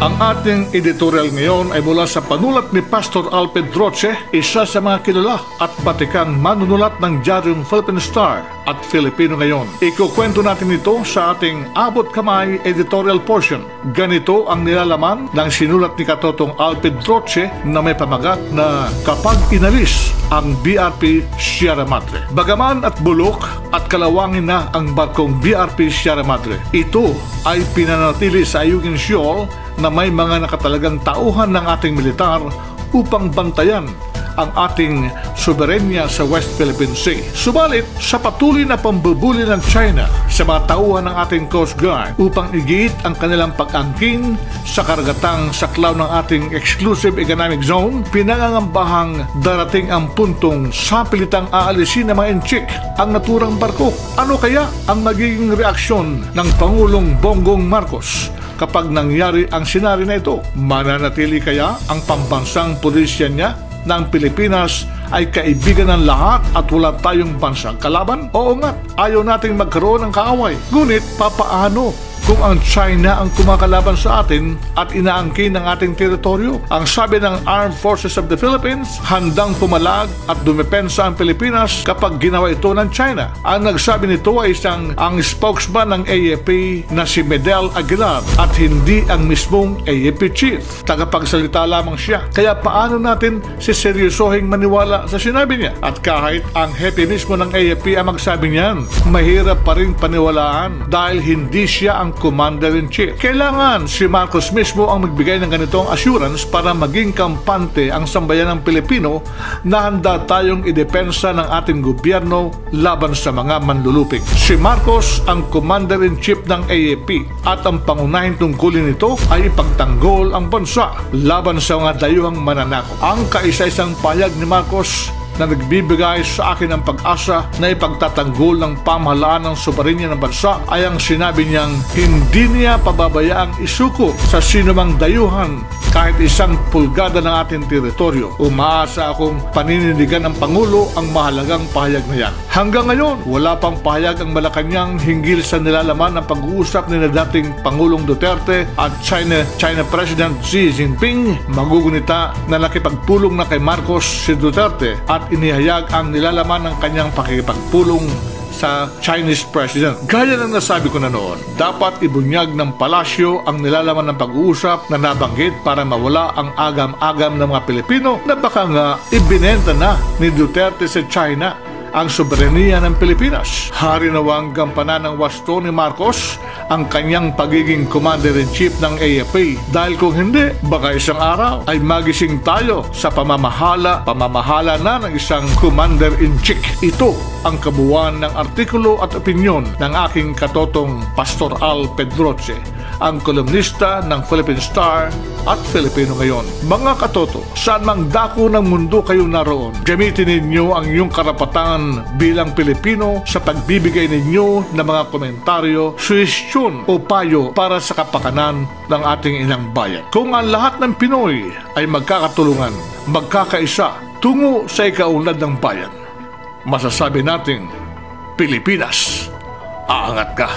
Ang ating editorial ngayon ay mula sa panulat ni Pastor Alfred Roche, isa sa mga kilala at batikang manunulat ng Diaryong Philippine Star at Filipino ngayon. Ikukwento natin ito sa ating abot kamay editorial portion. Ganito ang nilalaman ng sinulat ni Katotong Alfred Roche na may pamagat na kapag inalis ang BRP Sierra Madre. Bagaman at bulok at kalawangin na ang barkong BRP Sierra Madre, ito ay pinanatili sa Ayungin Shoal na may mga nakatalagang tauhan ng ating militar upang bantayan ang ating soberenya sa West Philippine Sea. Subalit, sa patuloy na pambubuli ng China sa mga tauhan ng ating Coast Guard upang igit ang kanilang pag-angkin sa karagatang saklaw ng ating exclusive economic zone, pinangangambahang darating ang puntong sa pilitang aalisin ng mga enchik ang naturang barko. Ano kaya ang magiging reaksyon ng Pangulong Bongbong Marcos kapag nangyari ang senaryo na ito? Mananatili kaya ang pambansang pulisya niya ng Pilipinas ay kaibigan ng lahat at wala tayong bansang kalaban? Oo nga, ayaw nating magkaroon ng kaaway. Ngunit papaano kung ang China ang kumakalaban sa atin at inaangkin ng ating teritoryo. Ang sabi ng Armed Forces of the Philippines, handang pumalag at dumepensa ang Pilipinas kapag ginawa ito ng China. Ang nagsabi nito ay isang ang spokesman ng AFP na si Medel Aguilar at hindi ang mismong AFP chief. Tagapagsalita lamang siya. Kaya paano natin si seryosohing maniwala sa sinabi niya? At kahit ang happy mismo ng AFP ang magsabi niyan, mahirap pa rin paniwalaan dahil hindi siya ang Commander-in-Chief. Kailangan si Marcos mismo ang magbigay ng ganitong assurance para maging kampante ang sambayan ng Pilipino na handa tayong idepensa ng ating gobyerno laban sa mga manlulupig. Si Marcos ang Commander-in-Chief ng AAP at ang pangunahing tungkulin nito ay ipagtanggol ang bansa laban sa mga dayuhang mananako. Ang kaisa-isang payag ni Marcos na nagbibigay sa akin ng pag-asa na ipagtatanggol ng pamahalaan ng soberenya ng bansa ay ang sinabi niyang hindi niya pababayaang isuko sa sinumang dayuhan kahit isang pulgada ng ating teritoryo. Umaasa akong panindigan ng Pangulo ang mahalagang pahayag na yan. Hanggang ngayon, wala pang pahayag ang Malacanang hinggil sa nilalaman ng pag-uusap ni na dating Pangulong Duterte at China China President Xi Jinping. Magugunita na nakipagpulong na kay Marcos si Duterte at inihayag ang nilalaman ng kanyang pakikipagpulong sa Chinese President. Gaya ng nasabi ko na noon, dapat ibunyag ng palasyo ang nilalaman ng pag-uusap na nabanggit para mawala ang agam-agam ng mga Pilipino na baka nga ibinenta na ni Duterte sa China ang soberenya ng Pilipinas. Hari nawang gampanan ng wasto ni Marcos ang kanyang pagiging commander-in-chief ng AFP dahil kung hindi, baka isang araw ay magising tayo sa pamamahala, pamamahala na ng isang commander-in-chief. Ito ang kabuuan ng artikulo at opinyon ng aking katotong Pastor Al Pedroche, ang kolumnista ng Philippine Star at Filipino ngayon. Mga katoto, saan mang dako ng mundo kayo naroon, gamitin ninyo ang iyong karapatan bilang Pilipino sa pagbibigay ninyo ng mga komentaryo, suwestyon o payo para sa kapakanan ng ating inang bayan. Kung ang lahat ng Pinoy ay magkakatulungan, magkakaisa, tungo sa ikaunlad ng bayan, masasabi nating Pilipinas, aangat ka.